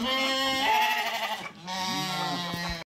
Hey.